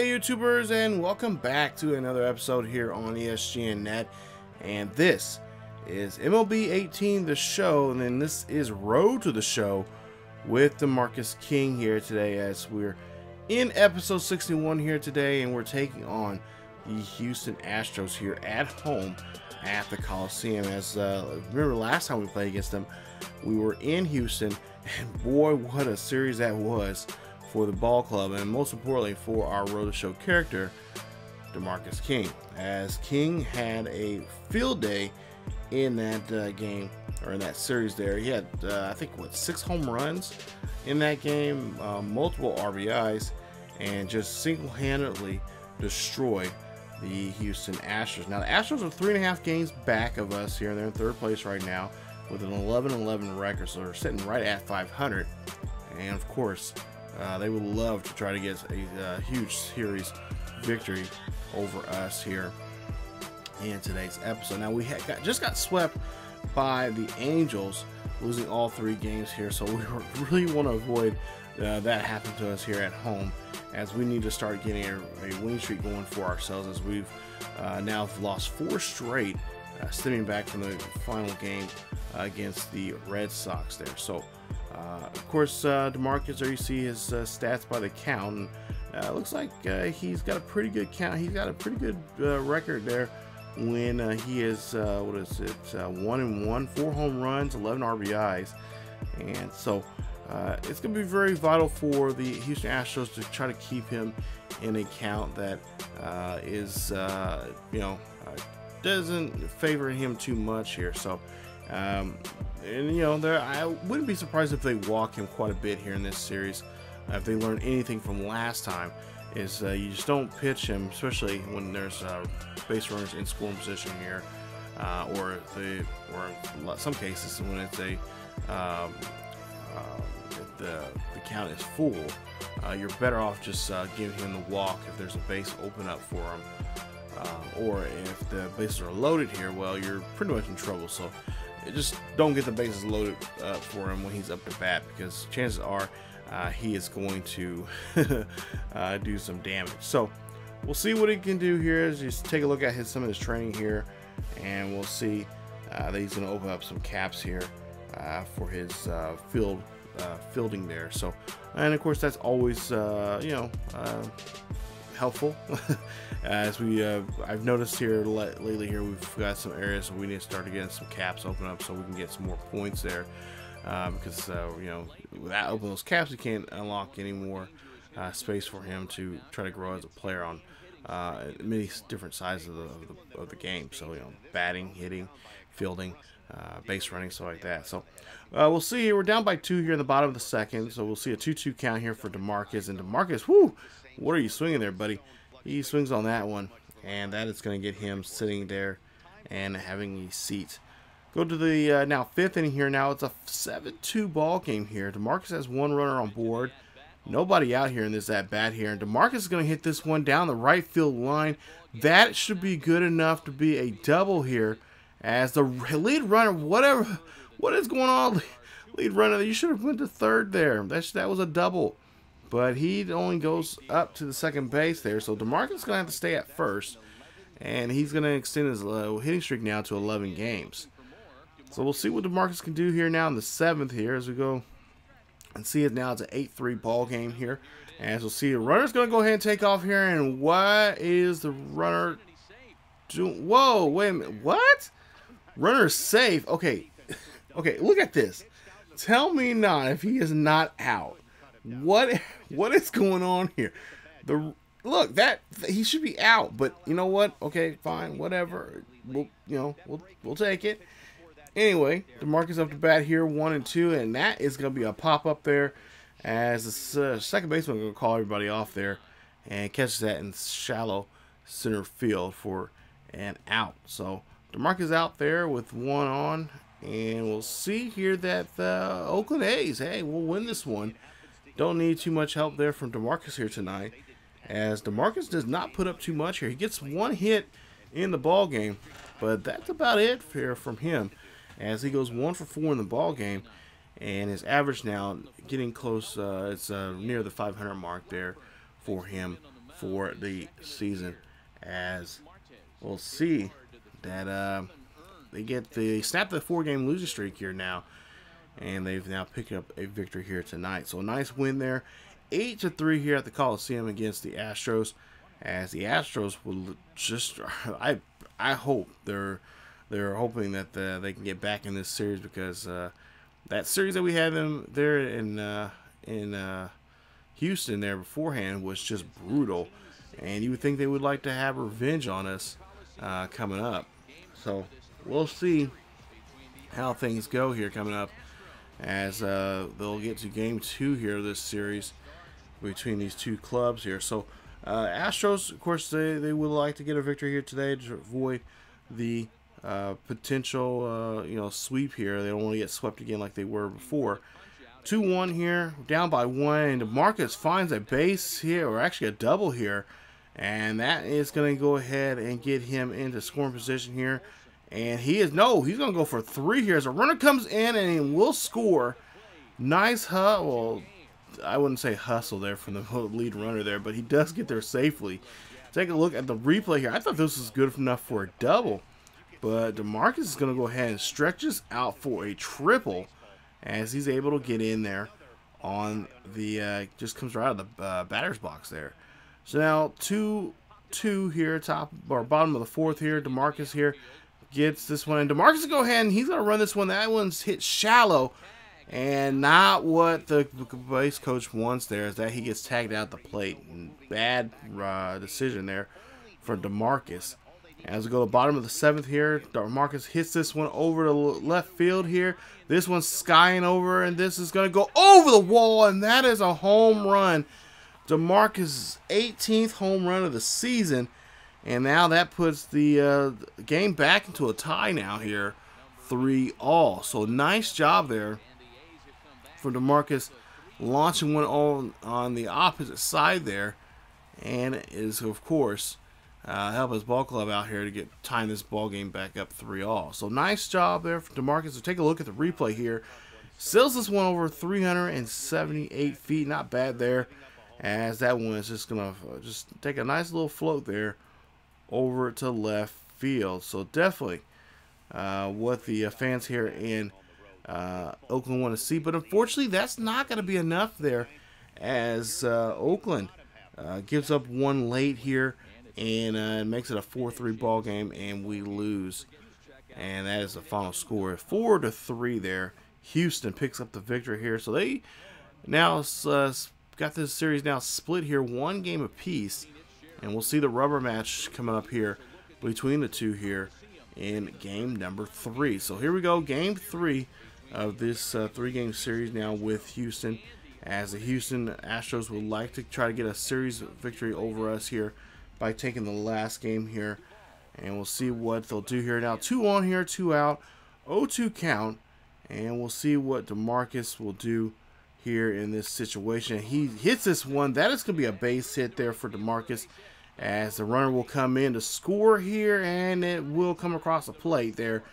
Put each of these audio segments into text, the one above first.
Hey YouTubers and welcome back to another episode here on ESGN Net. And this is MLB 18 the show and then this is Road to the Show with DeMarcus King here today as we're in episode 61 here today and we're taking on the Houston Astros here at home at the Coliseum. As uh, remember last time we played against them we were in Houston and boy what a series that was for the ball club and most importantly for our road to show character DeMarcus King as King had a field day in that uh, game or in that series there. He had uh, I think what six home runs in that game uh, multiple RBIs and just single-handedly destroy the Houston Astros. Now the Astros are three and a half games back of us here. And they're in third place right now with an 11-11 record so they're sitting right at 500 and of course uh, they would love to try to get a, a, huge series victory over us here in today's episode. Now we got, just got swept by the Angels, losing all three games here, so we really want to avoid uh, that happening to us here at home, as we need to start getting a, a winning streak going for ourselves, as we've uh, now lost four straight, uh, stemming back from the final game against the Red Sox there. So uh, of course, uh, DeMarcus, there you see his uh, stats by the count. Uh, looks like uh, he's got a pretty good count. He's got a pretty good uh, record there when he is, what is it, one and one, four home runs, 11 RBIs. And so it's going to be very vital for the Houston Astros to try to keep him in a count that is, you know, doesn't favor him too much here. So, um, and you know, there I wouldn't be surprised if they walk him quite a bit here in this series. Uh, if they learn anything from last time, is uh, you just don't pitch him, especially when there's uh, base runners in scoring position here, uh, or the or in some cases when it's a um, uh, the the count is full. Uh, you're better off just giving him the walk if there's a base open up for him. or if the bases are loaded here, well, you're pretty much in trouble. So just don't get the bases loaded uh, for him when he's up to bat because chances are uh, he is going to uh, do some damage. So we'll see what he can do here. Is just take a look at his some of his training here, and we'll see uh, that he's going to open up some caps here uh, for his uh, field fielding there. So and of course that's always you know helpful. As we, uh, I've noticed here lately here, we've got some areas we need to start getting some caps open up so we can get some more points there. Uh, because, uh, you know, without opening those caps, we can't unlock any more uh, space for him to try to grow as a player on uh, many different sides of the, of the, of the game. So, you know, batting, hitting, fielding, uh, base running, stuff like that. So uh, we'll see. We're down by two here in the bottom of the second. So we'll see a 2-2 count here for DeMarcus. And DeMarcus, whoo, what are you swinging there, buddy? He swings on that one, and that is going to get him sitting there and having a seat. Go to the uh, now fifth inning here. Now it's a 7-2 ball game here. DeMarcus has one runner on board. Nobody out here in this at bat here. And DeMarcus is going to hit this one down the right field line. That should be good enough to be a double here. As the lead runner, whatever, what is going on? Lead runner, you should have went to third there. That's, that was a double. But he only goes up to the second base there. So DeMarcus is going to have to stay at first. And he's going to extend his uh, hitting streak now to 11 games. So we'll see what DeMarcus can do here now in the seventh here as we go and see it now. It's an 8-3 ball game here. And as we'll see, the runner's going to go ahead and take off here. And what is the runner doing? Whoa, wait a minute. What? Runner's safe. Okay. Okay, look at this. Tell me not if he is not out. What what is going on here? The look that he should be out, but you know what? Okay, fine, whatever. We'll you know we'll we'll take it. Anyway, DeMarcus up to bat here, one and two, and that is going to be a pop up there as the uh, second baseman going to call everybody off there and catches that in shallow center field for an out. So DeMarcus out there with one on, and we'll see here that the Oakland A's, hey, we'll win this one. Don't need too much help there from DeMarcus here tonight. As DeMarcus does not put up too much here. He gets one hit in the ball game, but that's about it here from him. As he goes one for four in the ball game, and his average now getting close. Uh, it's uh, near the 500 mark there for him for the season. As we'll see that uh, they get the snap the four game losing streak here now, and they've now picked up a victory here tonight. So a nice win there, eight to three here at the Coliseum against the Astros. As the Astros will just, I I hope they're they're hoping that uh, they can get back in this series because uh, that series that we had them there in uh, in uh, Houston there beforehand was just brutal, and you would think they would like to have revenge on us uh, coming up. So we'll see how things go here coming up as uh, they'll get to game two here this series between these two clubs here. So uh, Astros, of course, they, they would like to get a victory here today to avoid the uh, potential, uh, you know, sweep here. They don't want to get swept again like they were before. 2-1 here, down by one, and Marcus finds a base here, or actually a double here, and that is going to go ahead and get him into scoring position here. And he is, no, he's going to go for three here as a runner comes in and will score. Nice hut, well, I wouldn't say hustle there from the lead runner there, but he does get there safely. Take a look at the replay here. I thought this was good enough for a double, but DeMarcus is going to go ahead and stretches out for a triple as he's able to get in there on the, uh, just comes right out of the uh, batter's box there. So now 2 2 here, top or bottom of the fourth here. DeMarcus here gets this one. And DeMarcus go ahead and he's going to run this one. That one's hit shallow. And not what the base coach wants there is that he gets tagged out the plate. Bad uh, decision there for DeMarcus. As we go to the bottom of the seventh here, DeMarcus hits this one over to left field here. This one's skying over, and this is going to go over the wall, and that is a home run. DeMarcus' 18th home run of the season. And now that puts the uh, game back into a tie now here. 3 all. So nice job there for DeMarcus launching one on, on the opposite side there. And is, of course, uh, help his ball club out here to get tying this ball game back up 3 all. So nice job there for DeMarcus. So take a look at the replay here. Sails this one over 378 feet. Not bad there. As that one is just going to uh, just take a nice little float there over to left field. So definitely uh, what the uh, fans here in uh, Oakland want to see. But unfortunately, that's not going to be enough there as uh, Oakland uh, gives up one late here and uh, makes it a 4-3 ball game and we lose. And that is the final score. 4 to 3 there. Houston picks up the victory here. So they now got this series now split here one game apiece. And we'll see the rubber match coming up here between the two here in game number three. So here we go, game three of this uh, three-game series now with Houston. As the Houston Astros would like to try to get a series victory over us here by taking the last game here. And we'll see what they'll do here. Now, two on here, two out, 0-2 count. And we'll see what DeMarcus will do here in this situation. He hits this one. That is going to be a base hit there for DeMarcus as the runner will come in to score here and it will come across the plate there.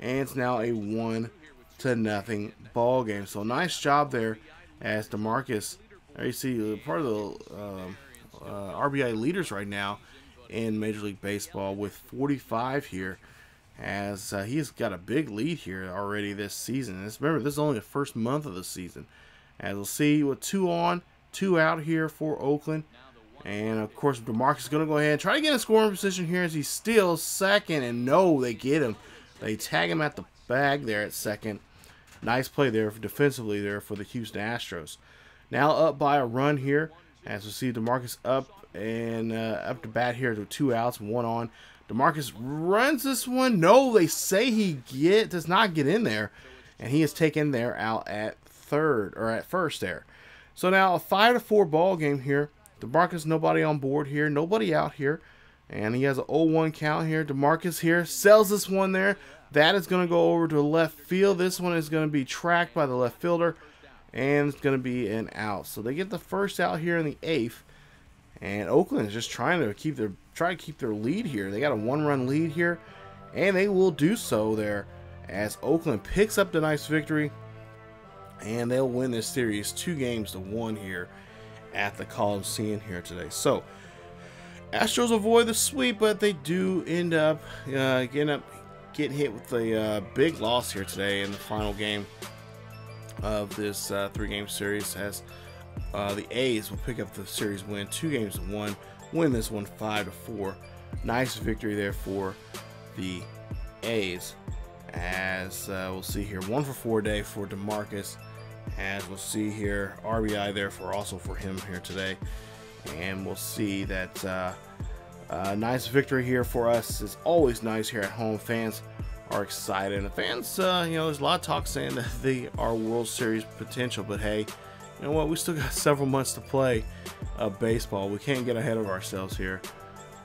And it's now a one to nothing ball game. So nice job there as DeMarcus. There you see uh, part of the uh, uh, RBI leaders right now in Major League Baseball with 45 here as uh, he's got a big lead here already this season. This, remember, this is only the first month of the season. As we'll see with two on, two out here for Oakland. And of course, DeMarcus is going to go ahead and try to get a scoring position here as he steals second. And no, they get him. They tag him at the bag there at second. Nice play there defensively there for the Houston Astros. Now up by a run here. As we see DeMarcus up and uh, up to bat here to two outs, one on. DeMarcus runs this one. No, they say he get does not get in there. And he is taken there out at third or at first there. So now a five to four ball game here. DeMarcus nobody on board here, nobody out here. And he has an 0-1 count here. DeMarcus here sells this one there. That is going to go over to left field. This one is going to be tracked by the left fielder. And it's going to be an out. So they get the first out here in the eighth. And Oakland is just trying to keep their try to keep their lead here. They got a one-run lead here. And they will do so there as Oakland picks up the nice victory and they'll win this series two games to one here at the Coliseum here today. So Astros avoid the sweep, but they do end up uh, getting up, getting hit with a uh, big loss here today in the final game of this uh, three-game series. As uh, the A's will pick up the series win, two games to one, win this one five to four. Nice victory there for the A's. As uh, we'll see here, one for four day for DeMarcus. As we'll see here, RBI there for also for him here today and we'll see that uh, uh, nice victory here for us is always nice here at home. Fans are excited, and the fans, uh, you know, there's a lot of talk saying that they are World Series potential, but hey, you know what? We still got several months to play uh, baseball. We can't get ahead of ourselves here.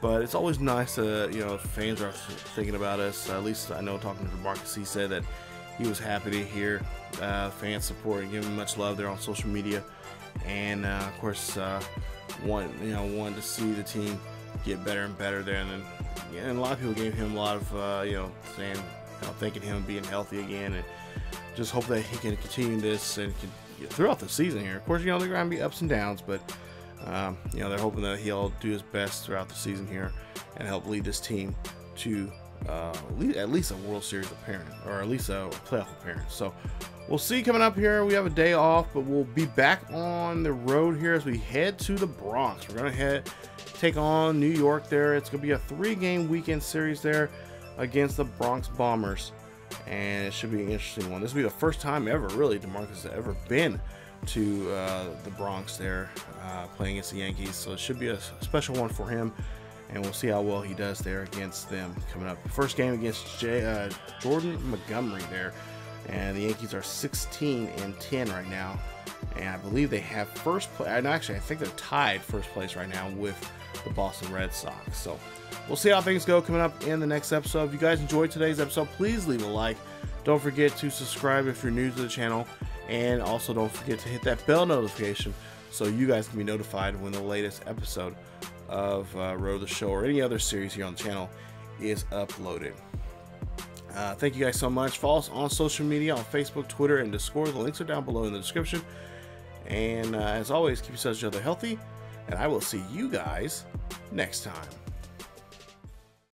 But it's always nice to, you know, fans are thinking about us. at least I know talking to Marcus, he said that he was happy to hear uh, fans support and giving much love there on social media. And uh, of course, uh, want you know wanted to see the team get better and better there, and then yeah, and a lot of people gave him a lot of uh, you know saying you know, thanking him being healthy again, and just hope that he can continue this and can, throughout the season here. Of course, you know they're going to be ups and downs, but um, you know they're hoping that he'll do his best throughout the season here and help lead this team to uh, at least a World Series appearance or at least a playoff appearance. So we'll see coming up here. We have a day off, but we'll be back on the road here as we head to the Bronx. We're gonna head take on New York there. It's gonna be a three-game weekend series there against the Bronx Bombers, and it should be an interesting one. This will be the first time ever, really, DeMarcus has ever been to uh, the Bronx there, uh, playing against the Yankees. So it should be a special one for him and we'll see how well he does there against them coming up. First game against Jay, uh, Jordan Montgomery there, and the Yankees are 16 and 10 right now, and I believe they have first place. And actually, I think they're tied first place right now with the Boston Red Sox. So we'll see how things go coming up in the next episode. If you guys enjoyed today's episode, please leave a like. Don't forget to subscribe if you're new to the channel, and also don't forget to hit that bell notification so you guys can be notified when the latest episode of uh, Road the Show or any other series here on the channel is uploaded. Uh, thank you guys so much. Follow us on social media on Facebook, Twitter, and Discord. The links are down below in the description. And uh, as always, keep yourselves each other healthy. And I will see you guys next time.